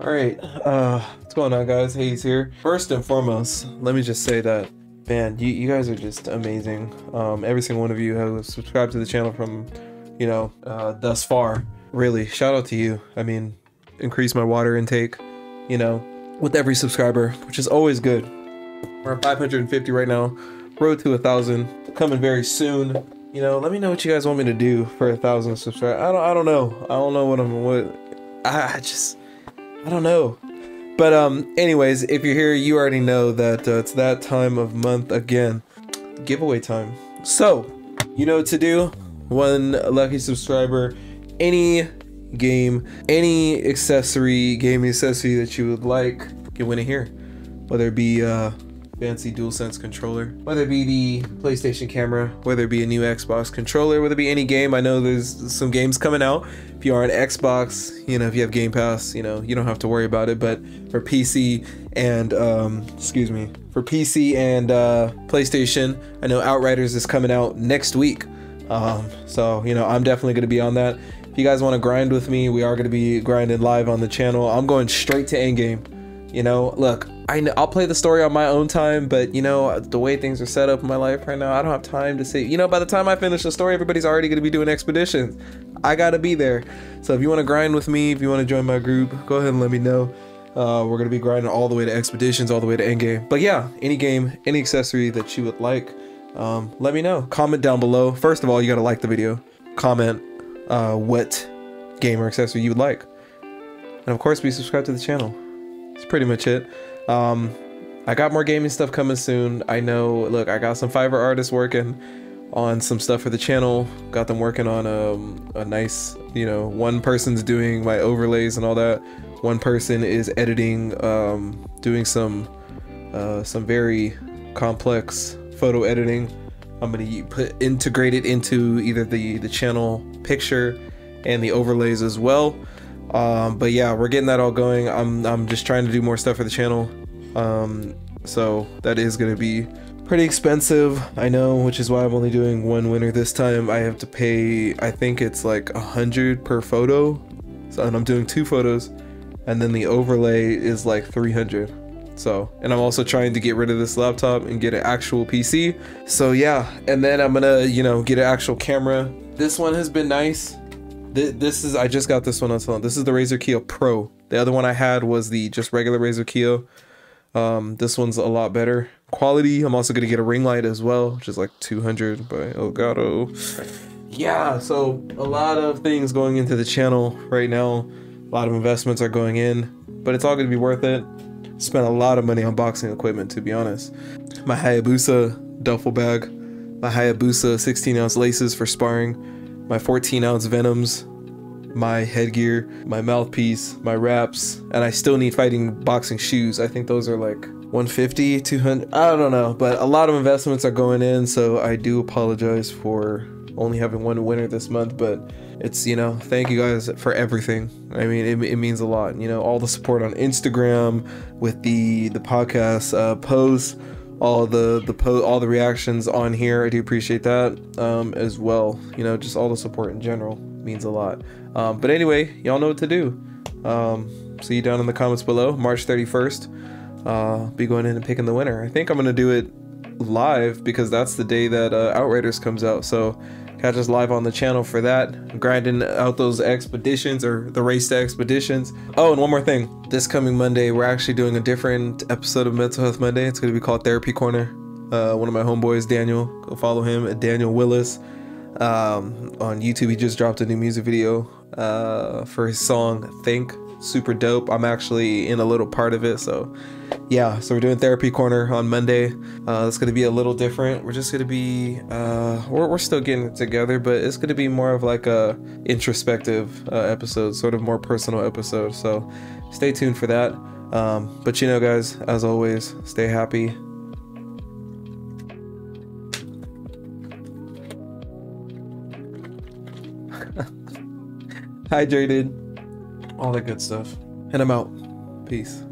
All right, uh, what's going on, guys? Hayes here. First and foremost, let me just say that, man, you, you guys are just amazing. Um, every single one of you has subscribed to the channel from, you know, uh, thus far. Really, shout out to you. I mean, increase my water intake, you know, with every subscriber, which is always good. We're at 550 right now. Road to a thousand coming very soon. You know, let me know what you guys want me to do for a thousand subscribers. I don't, I don't know. I don't know what I'm. What I just I don't know. But um, anyways, if you're here, you already know that uh, it's that time of month again, giveaway time. So, you know what to do. One lucky subscriber, any game, any accessory, gaming accessory that you would like, can win it here. Whether it be uh, fancy DualSense controller, whether it be the PlayStation camera, whether it be a new Xbox controller, whether it be any game. I know there's some games coming out. If you are on Xbox, you know, if you have Game Pass, you know, you don't have to worry about it. But for PC and, um, excuse me, for PC and uh, PlayStation, I know Outriders is coming out next week. Um, so, you know, I'm definitely going to be on that. If you guys want to grind with me, we are going to be grinding live on the channel. I'm going straight to endgame. You know, look, I know, I'll play the story on my own time, but you know, the way things are set up in my life right now, I don't have time to say, you know, by the time I finish the story, everybody's already going to be doing expeditions. I got to be there. So if you want to grind with me, if you want to join my group, go ahead and let me know. Uh, we're going to be grinding all the way to expeditions, all the way to endgame. But yeah, any game, any accessory that you would like, um, let me know. Comment down below. First of all, you got to like the video. Comment uh, what game or accessory you would like. And of course, be subscribed to the channel. That's pretty much it. Um, I got more gaming stuff coming soon. I know, look, I got some Fiverr artists working on some stuff for the channel. Got them working on um, a nice, you know, one person's doing my overlays and all that. One person is editing, um, doing some, uh, some very complex photo editing. I'm gonna put integrate it into either the the channel picture and the overlays as well. Um, but yeah, we're getting that all going. I'm I'm just trying to do more stuff for the channel. Um, so that is gonna be pretty expensive, I know, which is why I'm only doing one winner this time. I have to pay, I think it's like a hundred per photo. So, and I'm doing two photos, and then the overlay is like 300. So, and I'm also trying to get rid of this laptop and get an actual PC. So yeah, and then I'm gonna, you know, get an actual camera. This one has been nice. This is, I just got this one on sale. This is the Razer Kiyo Pro. The other one I had was the just regular Razer Kiyo. Um, this one's a lot better quality. I'm also gonna get a ring light as well, which is like 200 by Elgato. Yeah, so a lot of things going into the channel right now. A lot of investments are going in, but it's all gonna be worth it. Spent a lot of money on boxing equipment, to be honest. My Hayabusa duffel bag, my Hayabusa 16 ounce laces for sparring, my 14 ounce Venums, my headgear, my mouthpiece, my wraps, and I still need fighting boxing shoes. I think those are like 150, 200, I don't know, but a lot of investments are going in, so I do apologize for only having one winner this month, but it's, you know, thank you guys for everything. I mean, it, it means a lot, you know, all the support on Instagram with the the podcast uh, posts, all the the po- all the reactions on here. I do appreciate that um, as well. You know, just all the support in general means a lot. Um, but anyway, y'all know what to do. Um, see you down in the comments below. March 31st. Uh, be going in and picking the winner. I think I'm gonna do it live because that's the day that uh, Outriders comes out. So catch us live on the channel for that. Grinding out those expeditions or the race to expeditions. Oh, and one more thing. This coming Monday, we're actually doing a different episode of Mental Health Monday. It's gonna be called Therapy Corner. Uh, one of my homeboys, Daniel, go follow him at Daniel Willis. Um, on YouTube, he just dropped a new music video uh, for his song Think. Super dope. I'm actually in a little part of it, so yeah. So we're doing therapy corner on Monday. Uh, it's gonna be a little different. We're just gonna be uh, we're we're still getting it together, but it's gonna be more of like a introspective uh, episode, sort of more personal episode. So stay tuned for that. Um, but you know, guys, as always, stay happy, hydrated, all that good stuff. And I'm out. Peace.